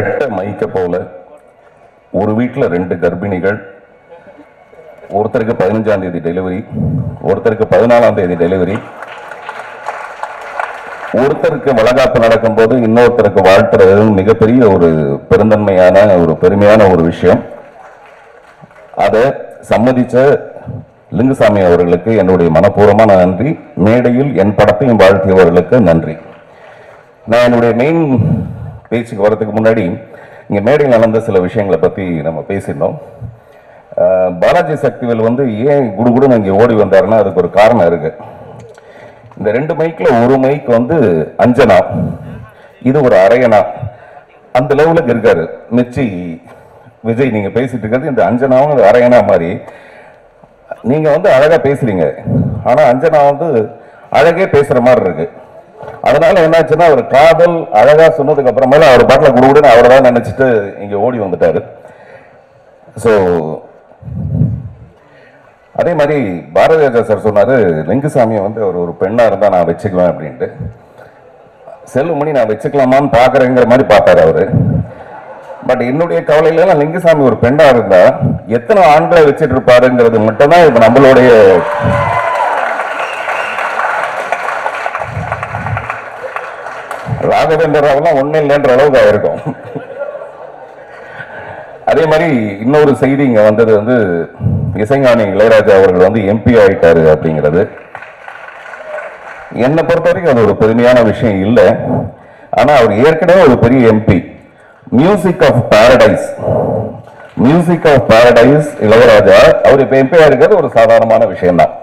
கெட்ட மைக்க போல ஒரு வீட்டில் ரெண்டு கர்ப்பிணிகள் ஒருத்தருக்கு பதினஞ்சாம் தேதி டெலிவரி ஒருத்தருக்கு பதினாலாம் தேதி டெலிவரி ஒருத்தருக்கு வளகாப்பு நடக்கும்போது இன்னொருத்தருக்கு வாழ்த்துறது மிகப்பெரிய ஒரு பெருந்தன்மையான ஒரு பெருமையான ஒரு விஷயம். அதை சம்மதிச்ச லிங்குசாமி அவர்களுக்கு என்னுடைய மனப்பூர்வமான நன்றி. மேடையில் என் படத்தையும் வாழ்த்தியவர்களுக்கு நன்றி. நான் என்னுடைய மெயின் பேச்சுக்கு வரதுக்கு முன்னாடி இங்கே மேடையில் நடந்த சில விஷயங்களை பற்றி நம்ம பேசியிருந்தோம். பாலாஜி சக்திவேல் வந்து ஏன் குடுகுடுன்னு இங்கே ஓடி வந்தாருன்னா அதுக்கு ஒரு காரணம் இருக்கு. இந்த ரெண்டு மைக்கில் ஒரு மைக் வந்து அஞ்சனா இது ஒரு அரையனா அந்த லெவலுக்கு இருக்காரு. மிச்சி விஜய் நீங்கள் பேசிட்டு இருக்கிறது இந்த அஞ்சனாவும் அது அரையனா மாதிரி. நீங்கள் வந்து அழகாக பேசுறீங்க. ஆனால் அஞ்சனா வந்து அழகே பேசுகிற மாதிரி இருக்குது அதனால என்னாச்சுன்னா அவர் காதல் அழகா சொன்னதுக்கு அப்புறமேல அவர் பாட்டில் குடுகுடுன்னு அவரை தான் நினைச்சிட்டு இங்க ஓடி வந்துட்டாரு. ஸோ அதே மாதிரி பாரதி ராஜா சார் சொன்னாரு லிங்குசாமியை வந்து அவர் ஒரு பெண்ணா இருந்தா நான் வச்சுக்குவேன் அப்படின்ட்டு. செல்லுமணி நான் வச்சுக்கலாமான்னு பாக்குறேங்கிற மாதிரி பார்த்தாரு அவரு. பட் என்னுடைய கவலையில எல்லாம் லிங்குசாமி ஒரு பெண்ணா இருந்தா எத்தனை ஆண்களை வச்சிட்டு இருப்பாருங்கிறது மட்டும்தான் இப்ப நம்மளுடைய ராகவேந்திர ஒன்றும் இல்லைன்ற அளவுக்கு ஆயிருக்கும். அதே மாதிரி இன்னொரு செய்தி இங்க வந்தது வந்து இசைஞானி இளையராஜா அவர்கள் வந்து எம்பி ஆயிட்டாரு அப்படிங்கிறது. என்னை பொறுத்த வரைக்கும் அது ஒரு பெருமையான விஷயம் இல்லை. ஆனா அவர் ஏற்கனவே ஒரு பெரிய MP music of paradise music of paradise Ilaiyaraaja அவர் இப்போ எம்பி இருக்கிறது ஒரு சாதாரணமான விஷயம்தான்.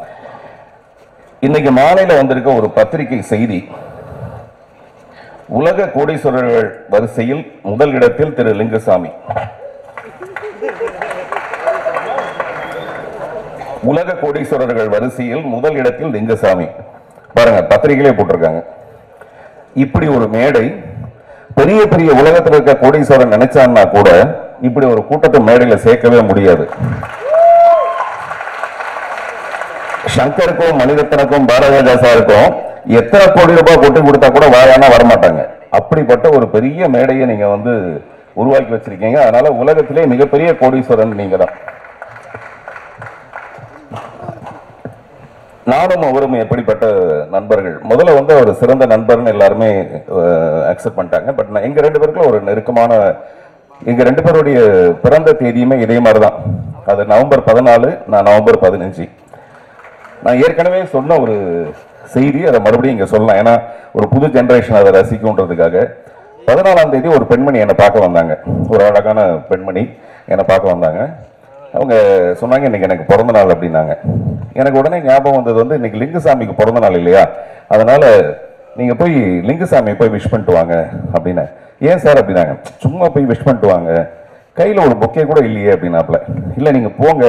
இன்னைக்கு மாலையில வந்திருக்க ஒரு பத்திரிகை செய்தி உலக கோடீஸ்வரர்கள் வரிசையில் முதல் இடத்தில் திரு லிங்குசாமி. உலக கோடீஸ்வரர்கள் வரிசையில் முதல் இடத்தில் லிங்கசாமி. பாருங்க பத்திரிகையிலே போட்டிருக்காங்க. இப்படி ஒரு மேடை பெரிய பெரிய உலகத்தில் இருக்க கோடீஸ்வரன் நினைச்சான்னா கூட இப்படி ஒரு கூட்டத்தை மேடையில் சேர்க்கவே முடியாது. சங்கருக்கும் மணிரத்னக்கும் பாரதிராஜா சாருக்கும் எத்தனை கோடி ரூபாய் கொட்டி கொடுத்தா கூட வாயானா வரமாட்டாங்க. அப்படிப்பட்ட ஒரு பெரிய மேடையை நீங்க வந்து உருவாக்கி வச்சிருக்கீங்க. அதனால உலகத்திலே மிகப்பெரிய கோடீஸ்வரன் நீங்க தான் நானும் அவரும் எப்படிப்பட்ட நண்பர்கள்? முதல்ல வந்து ஒரு சிறந்த நண்பர்னு எல்லாருமே அக்செப்ட் பண்ணிட்டாங்க. பட் நான் எங்க ரெண்டு பேருக்குள்ள ஒரு நெருக்கமான எங்க ரெண்டு பேருடைய பிறந்த தேதியுமே இதே மாதிரி தான் அது நவம்பர் பதினாலு நான் நவம்பர் பதினஞ்சு. நான் ஏற்கனவே சொன்ன ஒரு செய்தி அதை மறுபடியும் இங்கே சொல்லலாம். ஏன்னா ஒரு புது ஜென்ரேஷன் அதை ரசிக்கும்ன்றதுக்காக. பதினாலாம் தேதி ஒரு பெண்மணி என்னை பார்க்க வந்தாங்க. ஒரு அழகான பெண்மணி என்னை பார்க்க வந்தாங்க. அவங்க சொன்னாங்க இன்னைக்கு எனக்கு பிறந்த நாள் அப்படின்னாங்க. எனக்கு உடனே ஞாபகம் வந்தது வந்து இன்னைக்கு லிங்குசாமிக்கு பிறந்த நாள் இல்லையா? அதனால நீங்க போய் லிங்குசாமி போய் விஷ் பண்ணிட்டு வாங்க அப்படின்னு. ஏன் சார்? அப்படின்னாங்க. சும்மா போய் விஷ் பண்ணிட்டு வாங்க. கையில் ஒரு பொக்கே கூட இல்லையே அப்படின்னாப்ல இல்லை நீங்கள் போங்க.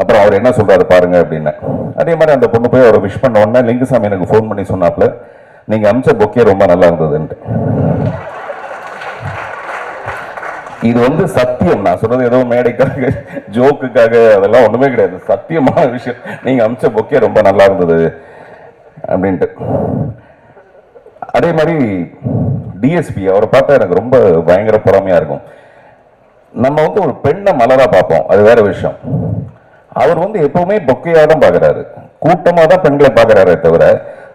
அப்புறம் அவர் என்ன சொல்கிறாரு பாருங்க அப்படின்னு. அதே மாதிரி அந்த பொண்ணு போய் அவரை விஷ் பண்ண உடனே லிங்குசாமி எனக்கு ஃபோன் பண்ணி சொன்னாப்ல நீங்கள் அமிச்ச பொக்கே ரொம்ப நல்லா இருந்ததுன்ட்டு. இது வந்து சத்தியம். நான் சொல்றது ஏதோ மேடைக்காக ஜோக்குக்காக அதெல்லாம் ஒண்ணுமே கிடையாது. சத்தியமான விஷயம். நீங்க அமிச்ச பொக்கே ரொம்ப நல்லா இருந்தது அப்படின்ட்டு. அதே மாதிரி டிஎஸ்பி அவரை பார்த்தா எனக்கு ரொம்ப பயங்கர பொறாமையா இருக்கும். நம்ம வந்து ஒரு பெண்ணை மலரா பார்ப்போம். அது வேற விஷயம். அவர் வந்து எப்பவுமே பொக்கையாக தான் பார்க்கறாரு. கூட்டமாக தான் பெண்களை பார்க்குறாரே தவிர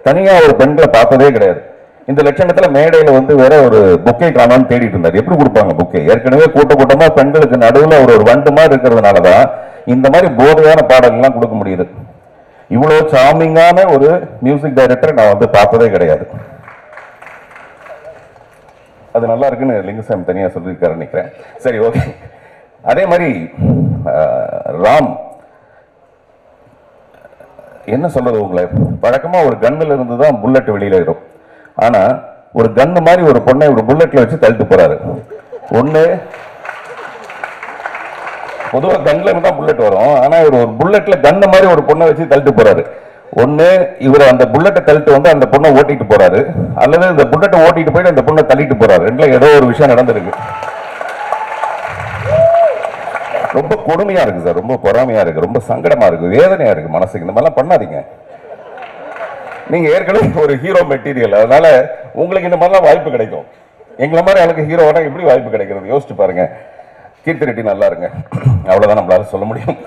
தனியாக ஒரு பெண்களை பார்த்ததே கிடையாது. இந்த லட்சணத்தில் மேடையில் வந்து வேற ஒரு பொக்கை காணான்னு தேடிட்டு இருந்தார். எப்படி கொடுப்பாங்க பொக்கே? ஏற்கனவே கூட்ட கூட்டமாக பெண்களுக்கு நடுவில் ஒரு ஒரு வண்டு மாதிரி இருக்கிறதுனாலதான் இந்த மாதிரி போதையான பாடல்கள்லாம் கொடுக்க முடியுது. இவ்வளோ சாமிங்கான ஒரு மியூசிக் டைரக்டரை நான் வந்து பார்த்ததே கிடையாது. அது நல்லா இருக்குன்னு லிங்கசாமி தனியாக சொல்லியிருக்காரு நினைக்கிறேன். சரி ஓகே அதே மாதிரி ராம் என்ன சொல்றது உங்களை? வழக்கமா ஒரு கன்னுல இருந்து தான் புல்லட் வெளியில வரும் ஆனா ஒரு கன்னு மாதிரி ஒரு பொண்ணை ஒரு புல்லட்ல வச்சு தள்ளிட்டு போறாரு. ஒண்ணு பொதுவா கன்ல இருந்து தான் புல்லட் வரும். ஆனா இவர் ஒரு புல்லட்ல கன்னு மாதிரி ஒரு பொண்ணை வச்சு தள்ளிட்டு போறாரு. ஒண்ணு இவர் அந்த புல்லட்டை தள்ளிட்டு வந்து அந்த பொண்ணை ஓட்டிட்டு போறாரு. அல்லது இந்த புல்லட்டை ஓட்டிட்டு போயிட்டு அந்த பொண்ணை தள்ளிட்டு போறாரு. ரெண்டுல ஏதோ ஒரு விஷயம் நடந்திருக்கு. ரொம்ப கொடுமையா இருக்கு சார் ரொம்ப பொறாமையா இருக்கு ரொம்ப சங்கடமா இருக்கு வேதனையா இருக்கு மனசுக்கு இந்த மாதிரிலாம் பண்ணாதீங்க நீங்க ஏற்கனவே ஒரு ஹீரோ மெட்டீரியல் அதனால உங்களுக்கு இந்த மாதிரிலாம் வாய்ப்பு கிடைக்கும் எங்களை மாதிரி ஆளுக்கு ஹீரோவான எப்படி வாய்ப்பு கிடைக்கிறது யோசிச்சு பாருங்க கீர்த்தி ரெட்டி நல்லா இருங்க அவ்வளவுதான் நம்மளால சொல்ல முடியும்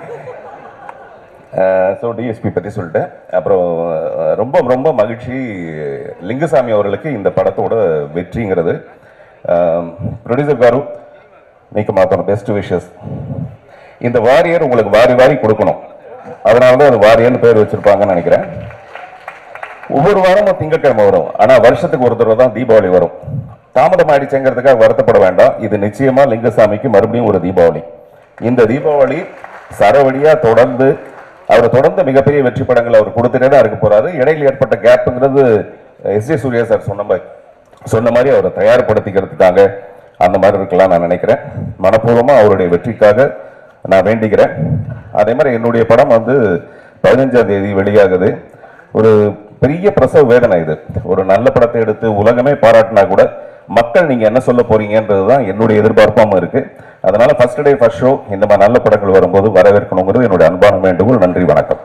ஸோ டிஎஸ்பி பற்றி சொல்லிட்டேன் அப்புறம் அஹ், ரொம்ப ரொம்ப மகிழ்ச்சி லிங்குசாமி அவர்களுக்கு இந்த படத்தோட வெற்றிங்கிறது ப்ரொடியூசர் காரு మీకు మాత్రం బెస్ట్ விஷஸ் இந்த வாரியர் உங்களுக்கு வாரி வாரி கொடுக்கணும். அதனால தான் அது வாரியர்னு பேர் வச்சிருப்பாங்கன்னு நினைக்கிறேன். ஒவ்வொரு வாரமும் திங்கட்கிழமை வரும். ஆனா வருஷத்துக்கு ஒரு தடவை தான் தீபாவளி வரும். தாமதம் ஆயிடுச்சுங்கிறதுக்காக வருத்தப்பட வேண்டாம். இது நிச்சயமா லிங்கசாமிக்கு மறுபடியும் ஒரு தீபாவளி. இந்த தீபாவளி சரவழியா தொடர்ந்து அவர் தொடர்ந்து மிகப்பெரிய வெற்றி படங்கள் அவர் கொடுத்துட்டே தான் இருக்க போறாரு. இடையில் ஏற்பட்ட கேப்புங்கிறது எஸ் ஜே சூர்யா சார் சொன்ன மாதிரி சொன்ன மாதிரி அவரை தயார்படுத்திக்கிறதுக்காக அந்த மாதிரி இருக்கலாம் நான் நினைக்கிறேன். மனப்பூர்வமாக அவருடைய வெற்றிக்காக நான் வேண்டிக்கிறேன். அதே மாதிரி என்னுடைய படம் வந்து பதினஞ்சாம் தேதி வெளியாகுது. ஒரு பெரிய பிரசவ வேதனை இது. ஒரு நல்ல படத்தை எடுத்து உலகமே பாராட்டினா கூட மக்கள் நீங்கள் என்ன சொல்ல போறீங்கன்றது தான் என்னுடைய எதிர்பார்ப்பாகவும் இருக்குது அதனால் ஃபர்ஸ்ட் டே ஃபர்ஸ்ட் ஷோ இந்த மாதிரி நல்ல படங்கள் வரும்போது வரவேற்கணுங்கிறது என்னுடைய அன்பான வேண்டுகோள். நன்றி வணக்கம்.